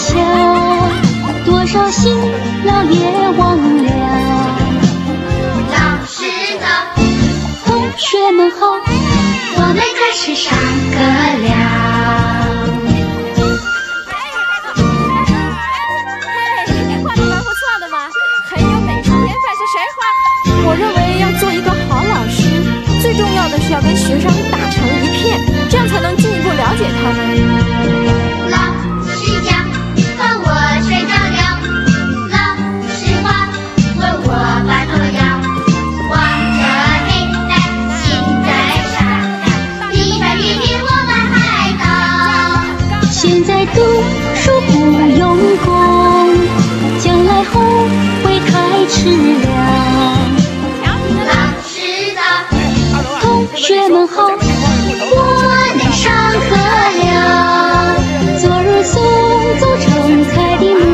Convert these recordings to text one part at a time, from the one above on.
笑，多少辛劳也忘了。老师早，同学们好，我们开始上课了。谁画的？现在读书不用功，将来后悔太迟了。老师早，同学们好，我们上课了。昨日送走成才的母，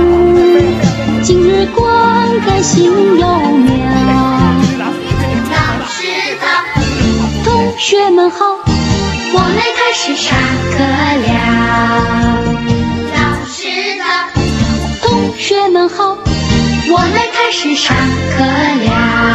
今日观看新幼苗。老师早，同学们好，我们开始上课了。学们好我来开始上课了。